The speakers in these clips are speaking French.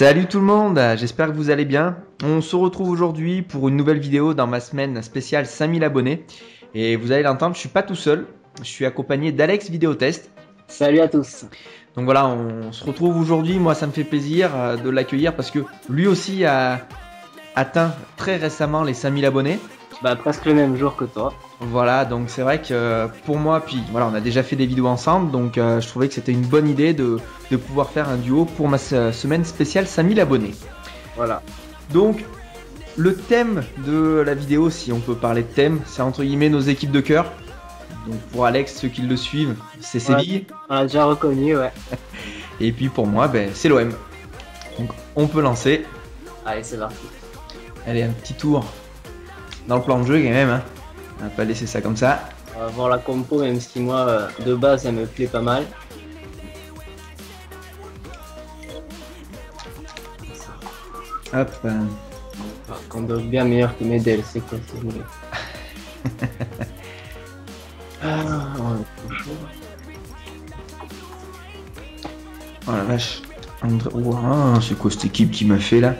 Salut tout le monde, j'espère que vous allez bien. On se retrouve aujourd'hui pour une nouvelle vidéo dans ma semaine spéciale 5000 abonnés. Et vous allez l'entendre, je suis pas tout seul, je suis accompagné d'Alex Vidéotest. Salut à tous. Donc voilà, on se retrouve aujourd'hui, moi ça me fait plaisir euh, de l'accueillir parce que lui aussi a atteint très récemment les 5000 abonnés. Bah presque le même jour que toi. Voilà, donc c'est vrai que pour moi, puis voilà, on a déjà fait des vidéos ensemble, donc euh, je trouvais que c'était une bonne idée de, de, pouvoir faire un duo pour ma semaine spéciale 5000 abonnés. Voilà. Donc, le thème de la vidéo, si on peut parler de thème, c'est entre guillemets nos équipes de cœur. Donc pour Alex, ceux qui le suivent, c'est Séville. on a déjà reconnu, ouais. Et puis pour moi, ben, c'est l'OM. Donc on peut lancer. Allez, c'est parti. Allez, un petit tour dans le plan de jeu quand même. Hein. On va pas laisser ça comme ça. On va voir la compo, même si moi, euh, de base, ça me plaît pas mal. Hop. Euh. Par contre, bien meilleur que Medel, c'est quoi ce ah, Oh la vache. André... c'est quoi cette équipe qui m'a fait là?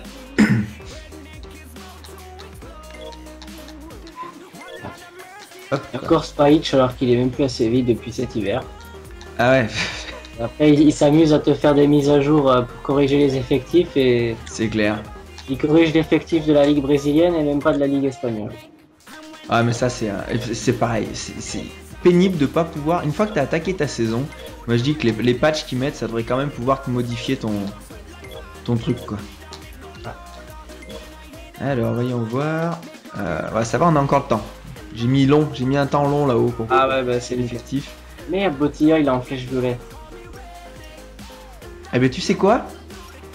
Encore Spike alors qu'il est même plus assez vite depuis cet hiver. Ah ouais. Après, il, s'amuse à te faire des mises à jour euh, pour corriger les effectifs et. C'est clair. Il corrige l'effectif de la Ligue brésilienne et même pas de la Ligue espagnole. Ah, mais ça, c'est c'est pareil. C'est pénible de pas pouvoir. Une fois que tu as attaqué ta saison, moi je dis que les, patchs qu'ils mettent, ça devrait quand même pouvoir te modifier ton, ton truc quoi. Alors, voyons voir. Euh, ça va, on a encore le temps. J'ai mis long, j'ai mis un temps long là-haut pour Ah ouais, bah c'est l'effectif. Merde, Botilla il est en flèche bleue. Eh ben tu sais quoi?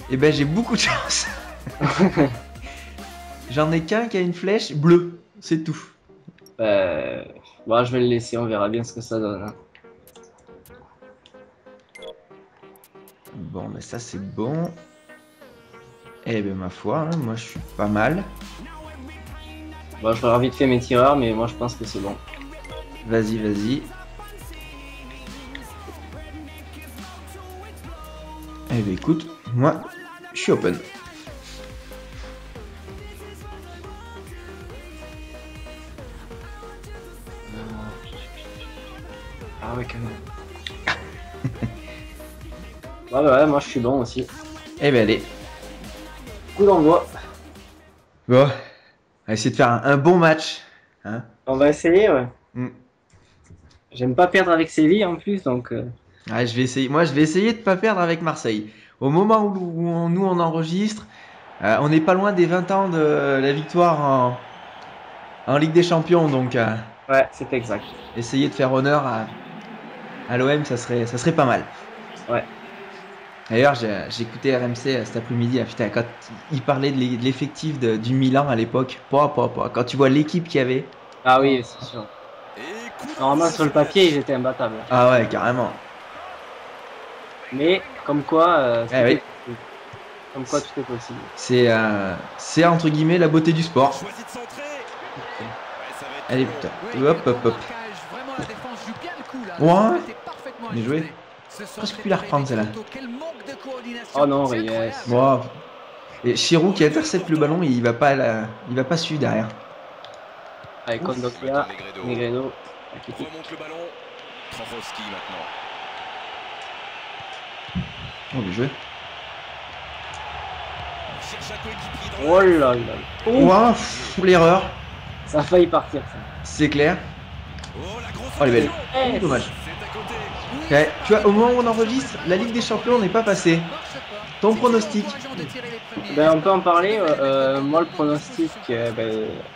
Eh ben j'ai beaucoup de chance. J'en ai qu'un qui a une flèche bleue, c'est tout. Euh... Bon, je vais le laisser, on verra bien ce que ça donne. Hein. Bon, mais ça c'est bon. Eh ben ma foi, hein, moi je suis pas mal. Bon, je vais vite fait mes tireurs, mais moi je pense que c'est bon. Vas-y, vas-y. Eh ben écoute, moi, je suis open. Ah ouais, quand même. ouais, ouais, moi je suis bon aussi. Eh ben allez. Coup d'envoi. Bon, on va essayer de faire un, bon match. Hein. On va essayer, ouais. Mm. J'aime pas perdre avec Séville en plus, donc. Euh. je vais essayer. Moi, je vais essayer de pas perdre avec Marseille. Au moment où, nous on enregistre, euh, on n'est pas loin des 20 ans de la victoire en, Ligue des Champions, donc. Euh, ouais, c'est exact. Essayer de faire honneur à, à l'OM, ça serait, ça serait pas mal. Ouais. D'ailleurs, j'ai écouté RMC euh, cet après-midi. Ah, putain, quand il parlait de l'effectif du Milan à l'époque, quand tu vois l'équipe qu'il y avait. Ah oui, c'est sûr. Normalement, sur le papier, ils étaient imbattables. Ah ouais, carrément. Mais, comme quoi, euh, eh comme quoi tout est possible. C'est euh, entre guillemets la beauté du sport. Allez, putain. Hop, hop, hop. Ouais. Bien joué. Presque plus la reprendre celle-là. Oh non, Reyes. Wow. Et Chirou qui intercepte le ballon, il va pas il va pas suivre derrière. Avec Kondokia, Negredo. Remonte le ballon. Maintenant. Oh, bien joué. Oh là là. Oh, wow, l'erreur. Ça a failli partir ça. C'est clair. Oh, elle est belle. Oh, dommage. Tu vois, au moment où on enregistre, la Ligue des Champions n'est pas passée. Ton pronostic ben, On peut en parler. Euh, moi, le pronostic, euh, ben,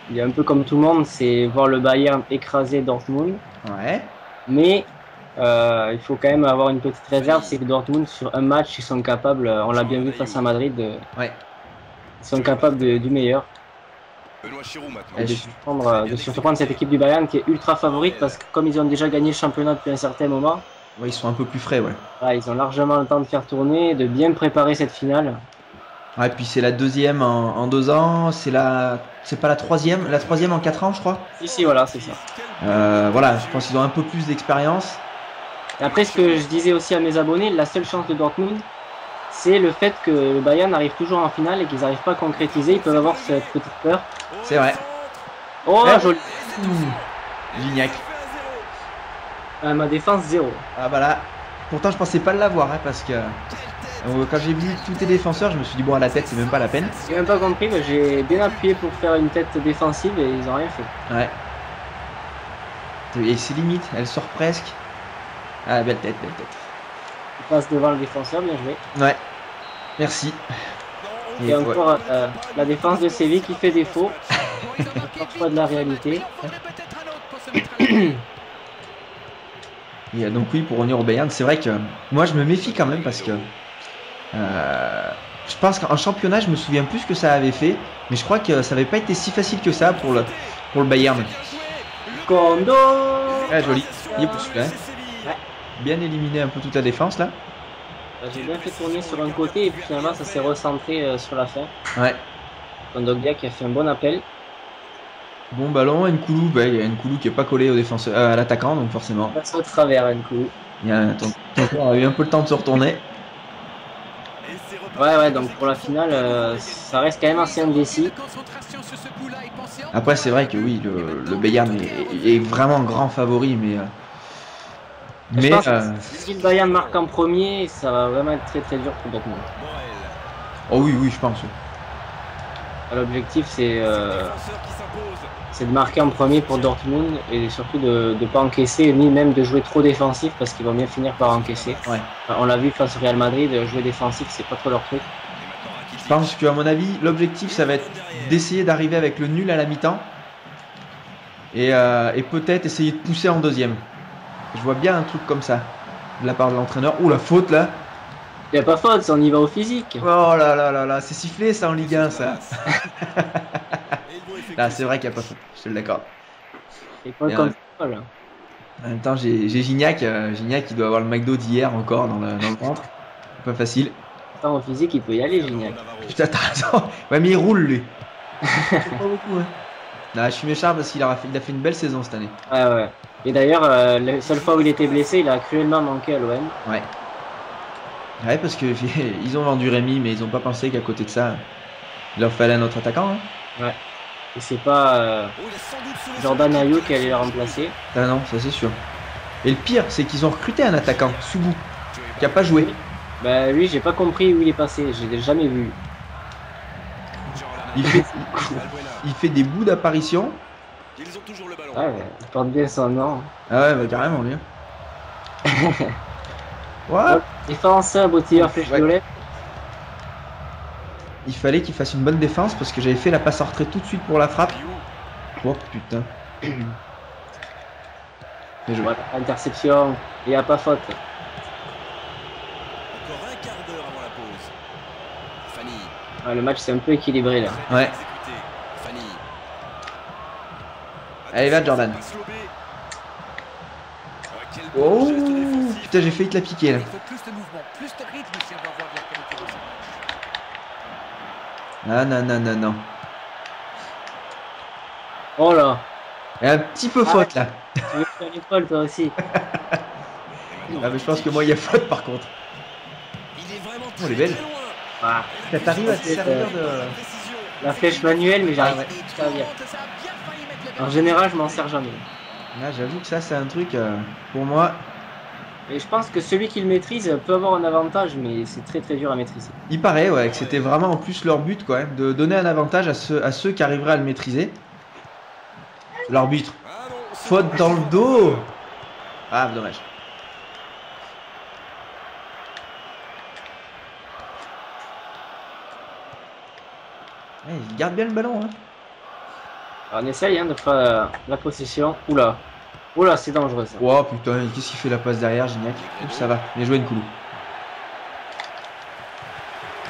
il est un peu comme tout le monde, c'est voir le Bayern écraser Dortmund. Ouais. Mais euh, il faut quand même avoir une petite réserve, c'est que Dortmund, sur un match, ils sont capables, on l'a bien vu face à Madrid, ouais. ils sont capables du meilleur. Et de, surprendre, de surprendre cette équipe du Bayern qui est ultra favorite parce que comme ils ont déjà gagné le championnat depuis un certain moment, Ouais, ils sont un peu plus frais, ouais. ils ont largement le temps de faire tourner, de bien préparer cette finale. Ouais, puis c'est la deuxième en, deux ans, c'est la, c'est pas la troisième, la troisième en quatre ans, je crois. Si, si, voilà, c'est ça. Euh, voilà, je pense qu'ils ont un peu plus d'expérience. Et après, ce que je disais aussi à mes abonnés, la seule chance de Dortmund, c'est le fait que le Bayern arrive toujours en finale et qu'ils n'arrivent pas à concrétiser. Ils peuvent avoir cette petite peur. C'est vrai. Oh, joli. Gignac. Ah, ma défense, zéro. Ah bah là, pourtant je pensais pas l'avoir hein, parce que euh, quand j'ai vu tous tes défenseurs, je me suis dit bon à la tête c'est même pas la peine. J'ai même pas compris, mais j'ai bien appuyé pour faire une tête défensive et ils ont rien fait. Ouais. Et c'est limite, elle sort presque. Ah belle tête, belle tête. Il passe devant le défenseur, bien joué. Ouais. Merci. Et, encore euh, la défense de Séville qui fait défaut. Parfois de la réalité. Et donc oui, pour revenir au Bayern, c'est vrai que moi je me méfie quand même parce que euh, je pense qu'en championnat, je me souviens plus ce que ça avait fait, mais je crois que ça n'avait pas été si facile que ça pour le, pour le Bayern. Kondo Ah joli, il est pour celui-là. Bien éliminé un peu toute la défense là. Euh, j'ai bien fait tourner sur un côté et puis finalement ça s'est recentré euh, sur la fin. Ouais. Kondogbia qui a fait un bon appel. Bon ballon, Nkoulou, bah, il y a Nkoulou qui est pas collé au défenseur, à l'attaquant, donc forcément. Passe au travers Nkoulou. Il y a, ton, ton a eu un peu le temps de se retourner. Ouais, ouais, donc pour la finale, euh, ça reste quand même assez indécis. Après, c'est vrai que oui, le, le Bayern est, est, vraiment grand favori, mais. Euh, mais euh... si le Bayern marque en premier, ça va vraiment être très très dur pour Dortmund. Oh oui, oui, je pense. L'objectif, c'est euh, c'est de marquer en premier pour Dortmund et surtout de ne pas encaisser ni même de jouer trop défensif parce qu'ils vont bien finir par encaisser. Ouais. on l'a vu face au Real Madrid, jouer défensif c'est pas trop leur truc. Je pense qu'à mon avis l'objectif ça va être d'essayer d'arriver avec le nul à la mi-temps et, euh, et peut-être essayer de pousser en deuxième. Je vois bien un truc comme ça de la part de l'entraîneur. Ouh la faute là il n'y a pas faute, on y va au physique. Oh là là là là, c'est sifflé ça en Ligue 1 ça. Là, c'est vrai qu'il n'y a pas faute, je te l'accorde. Et pas comme En même temps, j'ai Gignac, euh, Gignac qui doit avoir le McDo d'hier encore dans le, dans le ventre. Pas facile. Attends, au physique, il peut y aller, Gignac. Putain, t'as raison. Ouais, mais il roule lui. pas beaucoup, hein. Non, je suis méchant parce qu'il a, fait, il a fait une belle saison cette année. Ouais, ouais. Et d'ailleurs, euh, la seule fois où il était blessé, il a cruellement manqué à l'OM. Ouais. Ouais, parce que ils ont vendu Rémi, mais ils ont pas pensé qu'à côté de ça, il leur fallait un autre attaquant. Hein. Ouais. Et c'est pas euh, Jordan Ayou qui allait le remplacer. Ah non, ça c'est sûr. Et le pire, c'est qu'ils ont recruté un attaquant, Subu, qui a pas joué. Bah lui, j'ai pas compris où il est passé, j'ai jamais vu. Il fait, il fait des bouts d'apparition. Ah ouais, il porte bien son nom. Ah ouais, bah carrément lui. ouais. Défense, bottilleur, flèche violette il fallait qu'il fasse une bonne défense parce que j'avais fait la passe en retrait tout de suite pour la frappe. Oh putain. Voilà, interception, il n'y a pas faute. Encore un quart d'heure avant la pause. Fanny. Ah, le match c'est un peu équilibré là. Ouais. Allez va Jordan. Oh putain j'ai failli te la piquer là. Ah non, non, non, non. Oh là Il y a un petit peu faute là. Tu veux faire toi aussi Ah mais je pense que moi il y a faute par contre. Oh elle est belle. Ah. T'arrives à te servir de... La flèche manuelle mais j'arrive ah, ouais. En général je m'en sers jamais. Là j'avoue que ça c'est un truc euh, pour moi et je pense que celui qui le maîtrise peut avoir un avantage, mais c'est très très dur à maîtriser. Il paraît, ouais, que c'était vraiment en plus leur but, quoi, de donner un avantage à ceux, à ceux qui arriveraient à le maîtriser. L'arbitre. Faute dans le dos. Ah, dommage. il garde bien le ballon. Hein. On essaye hein, de faire la possession. Oula. Là, c'est dangereux ça. Oh putain, qu'est-ce qu'il fait la passe derrière, Gignac Oups, ça va. Bien joué, Nkoulou.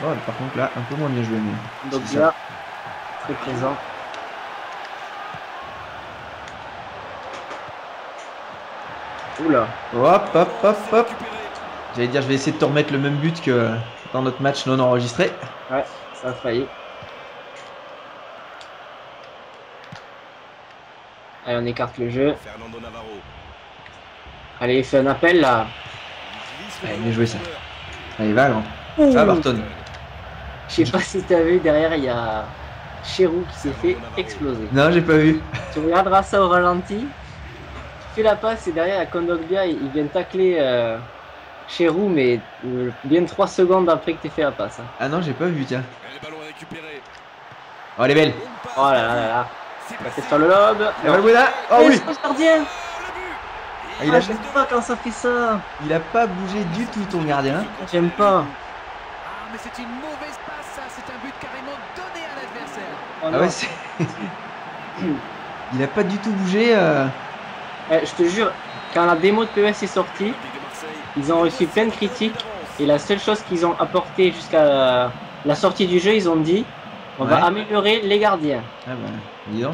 Oh, par contre, là, un peu moins bien joué. Mais Donc là, très présent. Oula. Hop, hop, hop, hop. J'allais dire, je vais essayer de te remettre le même but que dans notre match non enregistré. Ouais, ça a failli. Allez, on écarte le jeu. Allez, il fait un appel là. Allez, bien joué ça. Allez, va, grand. Ah, Barton. Je sais pas si tu as vu, derrière, il y a Cherou qui s'est fait exploser. Non, j'ai pas vu. Tu regarderas ça au ralenti. Tu fais la passe et derrière, a Kondogbia, il vient tacler euh, Cherou, mais euh, bien 3 secondes après que tu fait la passe. hein. Ah non, j'ai pas vu, tiens. Oh, elle est belle. Oh là là là là. Passé sur le lobe. Et Valbuena. Oh oui. Ah, il, Ah, a, pas quand ça fait ça il a pas bougé du tout, ton gardien. J'aime pas. Ah, mais c'est une mauvaise passe, ça. C'est un but carrément donné à l'adversaire. Oh Ah ouais, c'est. il a pas du tout bougé. euh. Eh, je te jure, quand la démo de PES est sortie, ils ont reçu plein de critiques et la seule chose qu'ils ont apporté jusqu'à la sortie du jeu, ils ont dit on va améliorer les gardiens. Ah bah, dis donc.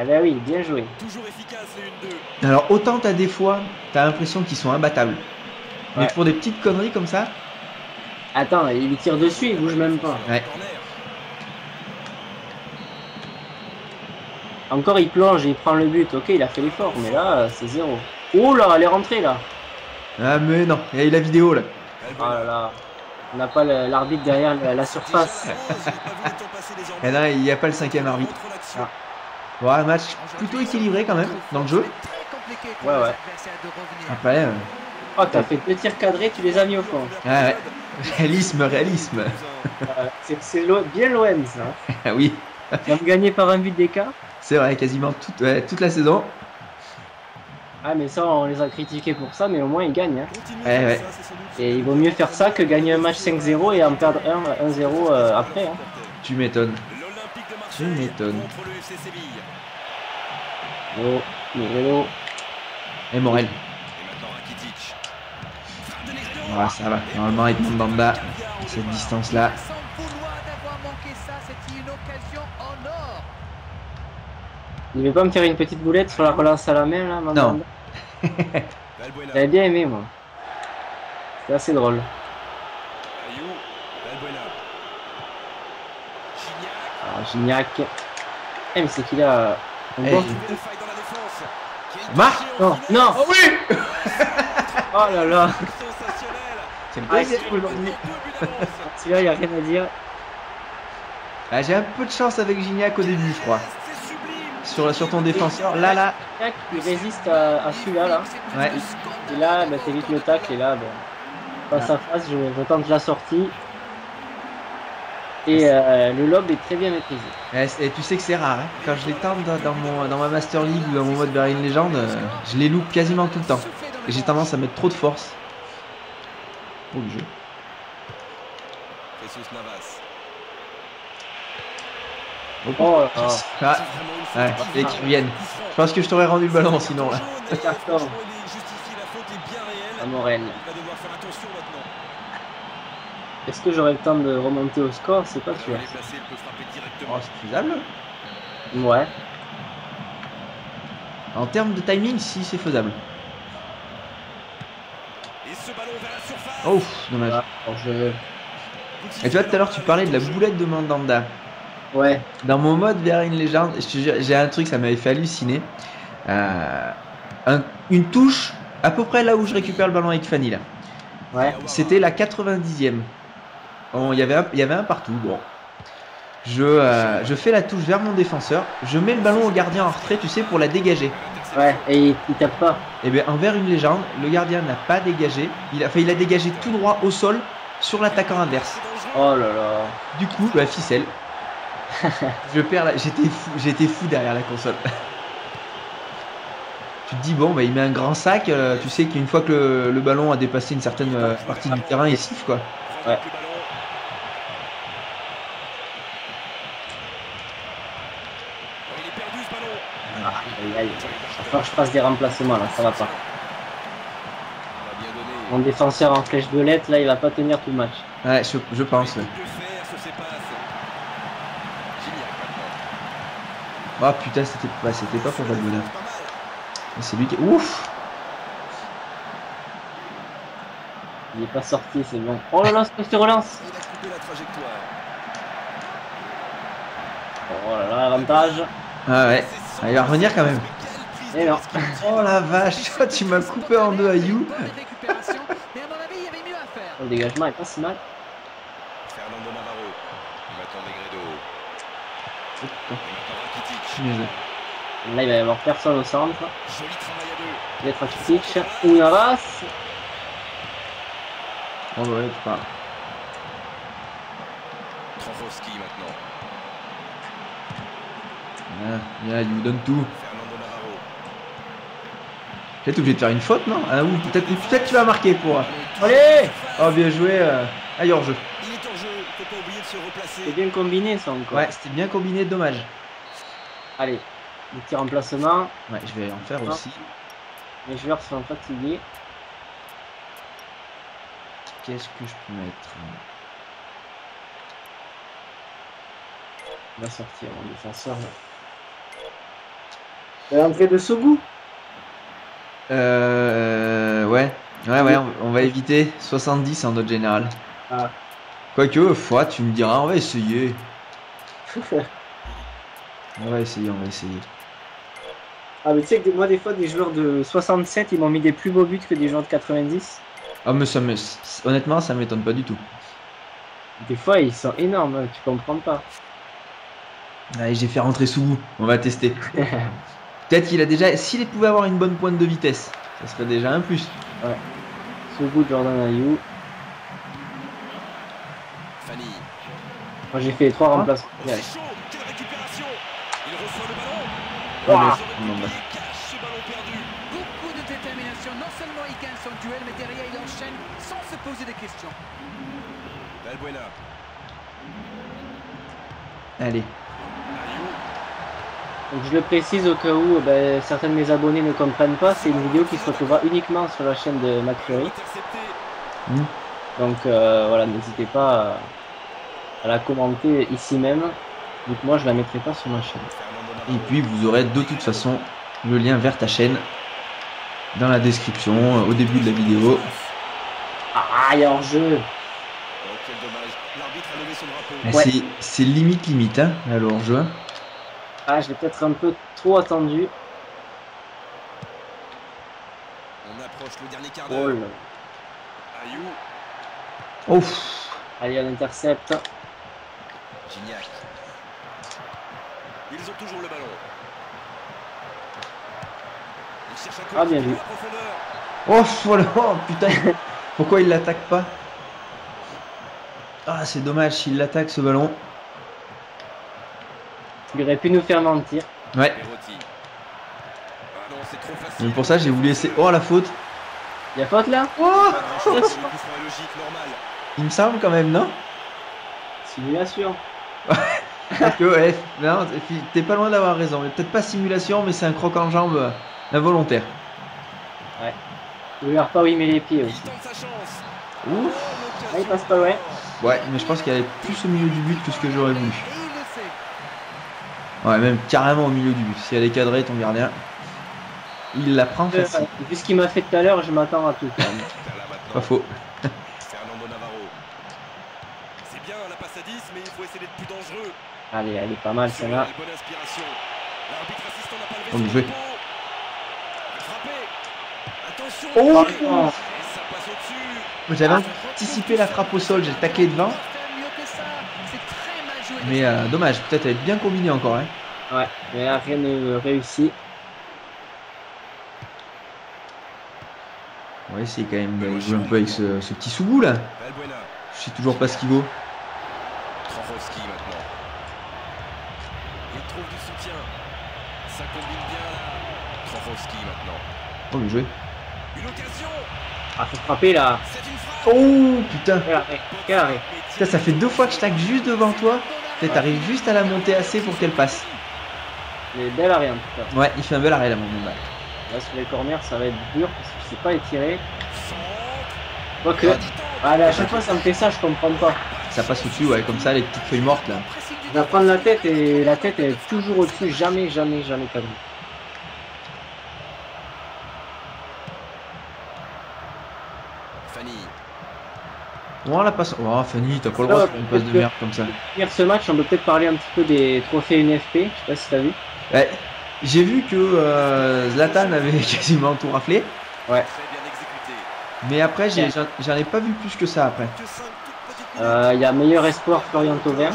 Eh ben oui, bien joué. Toujours efficace, les 1-2. Alors, autant t'as des fois, t'as l'impression qu'ils sont imbattables. Mais Ouais. pour des petites conneries comme ça, Attends, il lui tire dessus, il bouge même pas. Ouais. Encore il plonge et il prend le but. Ok, il a fait l'effort, mais là, c'est zéro. Oh là, elle est rentrée là. ah mais non, il y a eu la vidéo là. Oh là là. On n'a pas l'arbitre derrière la, la surface. Et là, il n'y a pas le cinquième arbitre. Ah. Bon, un match plutôt équilibré quand même dans le jeu. Très compliqué pour Ouais, ouais. Après, euh, Oh, t'as fait deux tirs cadrés, tu les as mis au fond. ah ouais. réalisme, réalisme. Euh, c'est bien l'OM ça. Ah oui, Ils ont gagné par un but d'écart. c'est vrai, quasiment toute, ouais, toute la saison. Ah, mais ça, on les a critiqués pour ça, mais au moins ils gagnent. hein. Ouais, ouais. Et il vaut mieux faire ça que gagner un match 5-0 et en perdre un 1-0 euh, après. hein. Tu m'étonnes. Tu m'étonnes. contre le FC Séville. Oh, Miguelo. Et Morel. Voilà, ça va. Normalement, avec Mandanda, cette distance-là. Il veut pas me faire une petite boulette sur la relance à la main là Mandanda Non. J'avais bien aimé moi. C'est assez drôle. Ayou. Valbuena. Gignac. Alors, Gignac. Eh, mais c'est qu'il a. un Eh, a une Marc Non, non Oh oui Oh là là Sensationnel. C'est Ah, aujourd'hui. Celui-là, il a rien à dire. Ah, J'ai un peu de chance avec Gignac au début, je crois. Sur, sur ton défenseur. Là, là. Il résiste à, à celui-là là. Ouais. Et là, bah, t'évites le tacle et là, ben, face à face, je, je tente la sortie. Et euh, le lob est très bien maîtrisé. Et, tu sais que c'est rare. hein. Quand je les tente dans, dans mon, dans ma Master League ou dans mon mode vers une légende, euh, je les loupe quasiment tout le temps. Et j'ai tendance à mettre trop de force pour le jeu. Jesus Navas. Oh là là. Ah, ouais, et qu'ils reviennent. Je pense que je t'aurais rendu le ballon sinon là. Carton. À Morel. Est-ce que j'aurai le temps de remonter au score? C'est pas sûr. Oh, c'est faisable. Ouais. En termes de timing, si c'est faisable. Oh, dommage. Je... Et tu vois, tout à l'heure, tu parlais de la boulette de Mandanda. Ouais. Dans mon mode vers une légende, je te jure, j'ai un truc, ça m'avait fait halluciner. Euh, un- une touche à peu près là où je récupère le ballon avec Fanny là. Ouais. C'était la 90e. Bon, il y avait un, il y avait un partout. Bon. Je, euh, je fais la touche vers mon défenseur. Je mets le ballon au gardien en retrait, tu sais, pour la dégager. Ouais. Et il, il tape pas. Et bien, envers une légende, le gardien n'a pas dégagé. Il a, enfin, il a dégagé tout droit au sol sur l'attaquant inverse. Oh là là. Du coup, la ficelle. Je perds. J'étais fou, j'étais fou derrière la console. tu te dis, bon, bah, il met un grand sac. euh, tu sais qu'une fois que le, le ballon a dépassé une certaine euh, partie du terrain, il siffle quoi. Ouais. Ballon. Aïe aïe. Que je fasse des remplacements là, ça va pas. Mon défenseur en flèche violette, là, il va pas tenir tout le match. Ouais, je, je pense. Que. Ah putain, c'était bah, c'était pas pour Valbuena. C'est lui qui. Ouf Il est pas sorti, c'est bon. Oh là là, c'est te relance. Il a coupé la trajectoire. Oh là là, avantage. Ah ouais. Ah, il va revenir quand même. Et non. Oh la vache, tu m'as coupé en deux à You. Le dégagement est pas si mal. Là, il va y avoir personne au centre. Peut-être Rakitic ou Navas. Oh ouais, pas. Trofowski maintenant. Ah, il lui donne tout. Peut-être obligé de faire une faute, non? Ah oui, peut-être peut tu vas marquer pour. Allez Oh, bien joué. Euh... Hors jeu, faut pas oublier de C'est bien combiné ça encore. Ouais, c'était bien combiné, dommage. Allez, le petit remplacement. Ouais, je vais en faire Ah. aussi. Les joueurs sont fatigués. Qu'est-ce que je peux mettre? On va sortir mon défenseur. L'entrée de Sogu Euh. Ouais. Ouais, ouais, on, on va éviter 70 en notre général. Ah. Quoique, foi, tu me diras, on va essayer. On va essayer, on va essayer. Ah mais tu sais que moi des fois des joueurs de 67 ils m'ont mis des plus beaux buts que des joueurs de 90. Ah, mais ça me. Honnêtement, ça m'étonne pas du tout. Des fois ils sont énormes, hein, tu comprends pas. Allez, j'ai fait rentrer sous On va tester. Peut-être qu'il a déjà. S'il pouvait avoir une bonne pointe de vitesse, ça serait déjà un plus. Sogu, Jordan Ayou. Moi j'ai fait les trois Ah. remplacements. Oh, Ouais. Il reçoit le ballon. Oh, Ouah. mais- non. Il cache ce ballon perdu. Beaucoup de détermination. Non seulement il gagne son duel, mais derrière il enchaîne sans se poser des questions. Balbuena. Allez. Donc je le précise au cas où ben, certains de mes abonnés ne comprennent pas, c'est une vidéo qui se retrouvera uniquement sur la chaîne de McFlurry. Intercepté. Donc euh, voilà, n'hésitez pas à, à la commenter ici même. Donc moi je la mettrai pas sur ma chaîne. Et puis vous aurez de toute façon le lien vers ta chaîne dans la description, euh, au début de la vidéo. Ah, il y a hors jeu Oh, quel dommage. L'arbitre a levé son drapeau. Mais Ouais. c'est- limite limite, hein, alors jeu. Ah, je l'ai peut-être un peu trop attendu. On approche le dernier quart Oh d'heure. Ouf. Allez, on intercepte. Gignac. Ils ont toujours le ballon. Ils cherchent un Ah, bien vu. Oh, voilà, oh, putain. Pourquoi il l'attaque pas? Ah, c'est dommage s'il l'attaque ce ballon. Il aurait pu nous faire mentir. Ouais. Perotti. Ah non, c'est trop facile. Mais pour ça, j'ai voulu essayer. Oh, la faute. Il y a faute là? Oh normal. Il me semble quand même, non? Simulation. Parce que, ouais, non, t'es pas loin d'avoir raison. Mais peut-être pas simulation, mais c'est un croc en jambe euh, involontaire. Je regarde pas où il met les pieds aussi. Ouf. Là, il passe pas loin. Ouais, mais je pense qu'elle est plus au milieu du but que ce que j'aurais voulu. Ouais, même carrément au milieu du but. Si elle est cadrée, ton gardien, il la prend Euh, facile. vu ce qu'il m'a fait tout à l'heure, je m'attends à tout. Pas faux. Fernando Navarro. C'est bien la passe à 10, mais il faut essayer d'être plus dangereux. Allez, elle est pas mal celle-là. Oh, bien joué. Oh. Au-dessus. J'avais anticipé la frappe au sol, j'ai taclé devant. Mais euh, dommage, peut-être être bien combiné encore. Hein. Ouais, mais là, rien ne réussit. On va essayer quand même de jouer un peu avec ce, ce petit sous là. Je sais toujours pas ce qu'il vaut. Trouve du soutien. Ça combine bien là. Maintenant. Oh, bien joué. Une occasion. Ah, faut frapper là. Oh putain. Quel arrêt. Quel arrêt. Putain, ça fait deux fois que je tacle juste devant toi. Peut-être t'arrives juste à la monter assez pour qu'elle passe. Mais bel arrêt en tout cas. Ouais, il fait un bel arrêt là, mon moment. Là, sur les corners, ça va être dur parce que je sais pas les tirer. Centre. Quoique. Ah, à chaque fois, ça me fait ça, je comprends pas. Ça passe au-dessus, ouais, comme ça, les petites feuilles mortes là. Je vais prendre la tête et la tête est toujours au-dessus, jamais, jamais, jamais cadrée. Fanny. Oh la passe. Oh Fanny, t'as pas le droit de faire une passe de merde comme ça. Pour finir ce match, on peut peut-être parler un petit peu des trophées NFP. Je sais pas si t'as vu. Ouais, J'ai vu que euh, Zlatan avait quasiment tout raflé. Ouais. Mais après, j'en ai pas vu plus que ça après. Il y a meilleur espoir Florian Thauvin.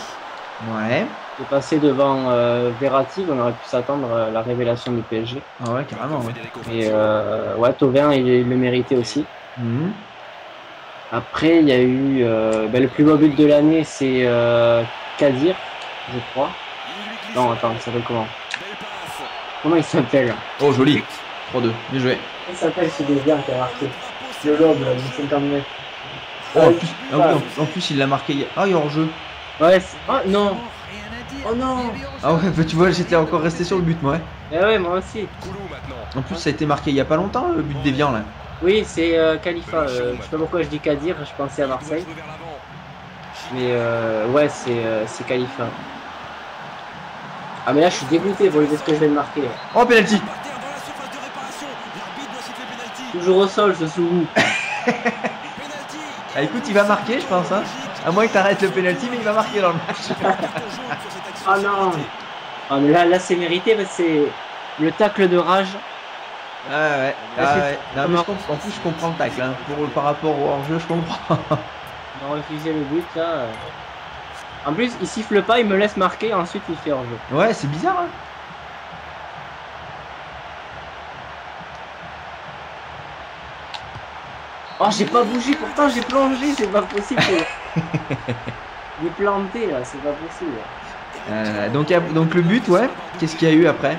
Ouais. est passé devant euh, Verratti, on aurait pu s'attendre à la révélation du PSG. Ah ouais, carrément. Ouais. Et euh, ouais, Tovin, il, le méritait aussi. Mhm. Après, il y a eu euh, ben, le plus beau but de l'année, c'est euh, Kadir, je crois. Non, attends, il s'appelle comment? Comment il s'appelle? Oh, joli. 3-2, bien joué. Il s'appelle ce deuxième qui a marqué. Le lobe, du 50 mètres. Oh, en, plus, ah oui, en, en plus, il l'a marqué. Ah, il est hors jeu. Ouais, oh non Oh non Ah ouais, bah, tu vois, j'étais encore resté sur le but, moi. Eh ouais, moi aussi. En plus, ça a été marqué il y a pas longtemps, le but d'Evian, là. Oui, c'est euh, Khalifa. Euh, je sais pas pourquoi je dis Kadir, je pensais à Marseille. Mais euh, ouais, c'est euh, c'est Khalifa. Ah, mais là, je suis dégoûté pour ce que je vais le marquer. Oh, penalty Toujours au sol, ce sous Ah, écoute, il va marquer, je pense. Hein. À moins que tu arrêtes le penalty, mais il va marquer dans le match. Ah non Ah, mais là, là c'est mérité c'est le tacle de rage. Ah ouais, ah ouais. Non, mais je comprends- en plus, je comprends le tacle. Hein. Pour, par rapport au hors-jeu, je comprends. On a refusé le but là. En plus, il siffle pas, il me laisse marquer, ensuite il fait hors-jeu. ouais, c'est bizarre. Hein. Oh, j'ai pas bougé, pourtant j'ai plongé, c'est pas possible. j'ai planté là, c'est pas possible. Euh, donc, donc, le but, ouais. Qu'est-ce qu'il y a eu après?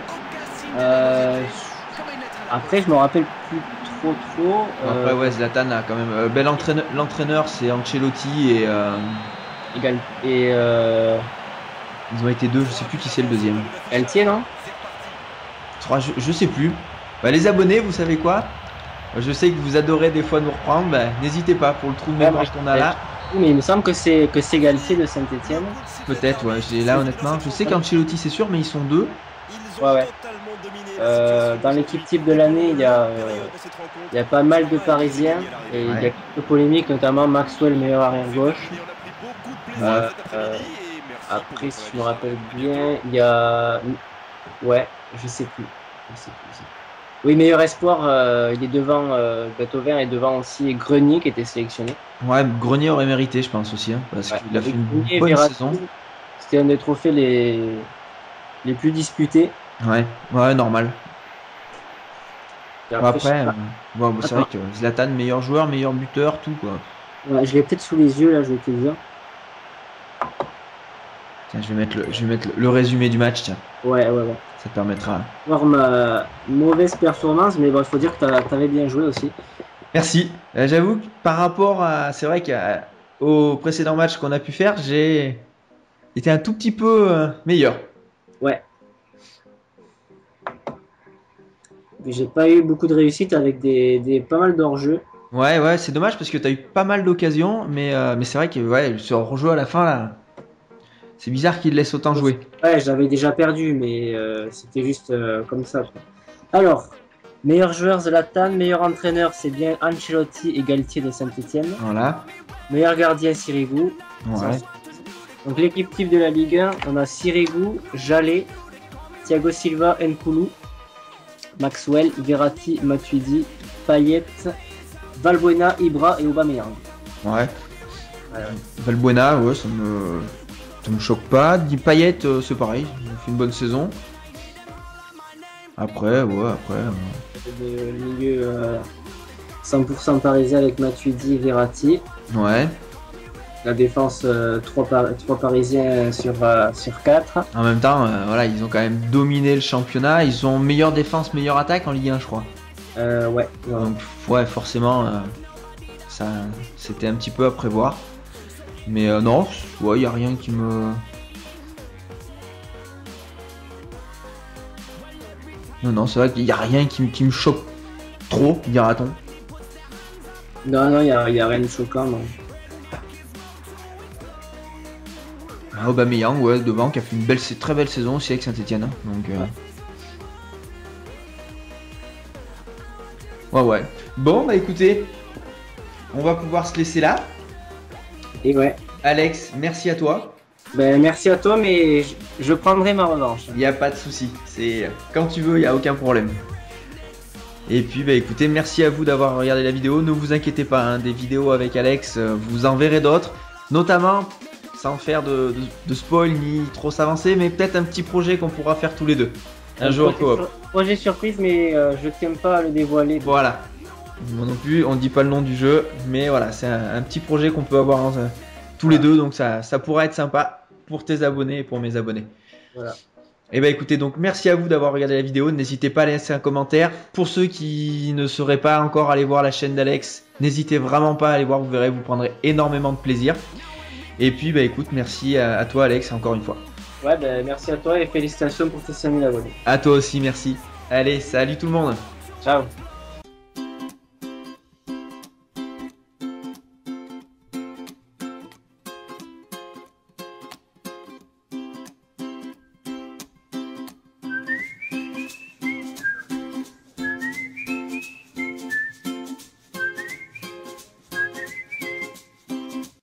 Euh, après, je me rappelle plus trop trop. Euh, Après, ouais, Zlatan a quand même. euh, l'entraîneur, c'est Ancelotti et euh, égal- Et euh, ils ont été deux. Je sais plus qui c'est le deuxième. Eltier, non? Trois, je, je sais plus. Bah, les abonnés, vous savez quoi? Je sais que vous adorez des fois nous reprendre. Bah, n'hésitez pas pour le trou de mémoire qu'on a là. Oui, mais il me semble que c'est que c'est Galtier de Saint-Etienne. Peut-être, ouais. J'ai là honnêtement. Je sais qu'Ancelotti c'est sûr, mais ils sont deux. Ouais, ouais. Euh, dans l'équipe type de l'année, il y a euh, il y a pas mal de Parisiens et il y a quelques polémiques, notamment Maxwell meilleur arrière gauche. Euh, euh, Après, si je me rappelle bien, il y a ouais, je sais plus. Je sais plus, je sais plus. Oui, meilleur espoir, euh, il est devant euh, Beethoven et devant aussi Grenier qui était sélectionné. Ouais, Grenier aurait mérité, je pense aussi, hein, parce Ouais. qu'il a fait une Grenier bonne Verratti, saison. C'était un des trophées les les plus disputés. Ouais, ouais, normal. Et après, euh, bon, bah, c'est vrai que Zlatan, meilleur joueur, meilleur buteur, tout quoi. Ouais, je l'ai peut-être sous les yeux là, je vais te dire. Tiens, je vais mettre le, je vais mettre le, le résumé du match, tiens. Ouais, ouais, ouais. Ça te permettra. Voir ma mauvaise performance, mais bon, il faut dire que t'as- t'avais bien joué aussi. Merci. Euh, J'avoue que par rapport à. C'est vrai qu'au précédent match qu'on a pu faire, j'ai été un tout petit peu euh, meilleur. Ouais. J'ai pas eu beaucoup de réussite avec des, des pas mal d'hors-jeu. Ouais, ouais, c'est dommage parce que tu as eu pas mal d'occasions, mais, euh, mais c'est vrai que ouais, ce hors-jeu à la fin là, c'est bizarre qu'il laisse autant jouer. Ouais, j'avais déjà perdu, mais euh, c'était juste euh, comme ça. quoi. Alors, meilleur joueur Zlatan, meilleur entraîneur, c'est bien Ancelotti et Galtier de Saint-Etienne. Voilà. Meilleur gardien, Sirigu. Ouais. Donc l'équipe type de la Ligue 1, on a Sirigu, Jallet, Thiago Silva, Nkoulou, Maxwell, Verratti, Matuidi, Payet, Valbuena, Ibra et Aubameyang. Ouais. Ouais, Valbuena, ouais, ça me, ça me choque pas. Dit Payet, euh, c'est pareil, il fait une bonne saison. Après, ouais, après. euh, Le milieu euh, 100% parisien avec Matuidi, Verratti. ouais. La défense 3, parisiens sur, euh, sur 4. En même temps, euh, voilà, ils ont quand même dominé le championnat. Ils ont meilleure défense, meilleure attaque en Ligue 1, je crois. Euh, ouais, ouais. Donc, ouais, forcément, euh, ça, c'était un petit peu à prévoir. Mais euh, non, il n'y a rien qui me. Non, non, c'est vrai qu'il n'y a rien qui, me- qui me choque trop, dira-t-on. Non, non, il n'y a, y a rien de choquant. non. Ah, Aubameyang, ouais, devant, qui a fait une belle, très belle saison aussi avec Saint-Etienne. Donc, euh, ouais, ouais. Bon, bah écoutez, on va pouvoir se laisser là. Et ouais. Alex, merci à toi. Ben, merci à toi, mais je, je prendrai ma revanche. Il n'y a pas de souci. C'est quand tu veux, il n'y a aucun problème. Et puis, bah écoutez, merci à vous d'avoir regardé la vidéo. Ne vous inquiétez pas, hein, des vidéos avec Alex, euh, vous en verrez d'autres. Notamment, sans faire de, de- de spoil ni trop s'avancer, mais peut-être un petit projet qu'on pourra faire tous les deux. Un jeu en projet, coop. sur- projet surprise, mais euh, je tiens pas à le dévoiler. Voilà. Moi non plus, on ne dit pas le nom du jeu, mais voilà, c'est un, un petit projet qu'on peut avoir euh, tous les deux, donc ça, ça pourra être sympa pour tes abonnés et pour mes abonnés. Voilà. Et ben écoutez, donc merci à vous d'avoir regardé la vidéo. N'hésitez pas à laisser un commentaire. Pour ceux qui ne seraient pas encore allés voir la chaîne d'Alex, n'hésitez vraiment pas à aller voir, vous verrez, vous prendrez énormément de plaisir. Et puis bah écoute, merci à, à toi Alex encore une fois. Ouais, ben, merci à toi et félicitations pour tes 5000 abonnés. À toi aussi, merci. Allez, salut tout le monde. Ciao.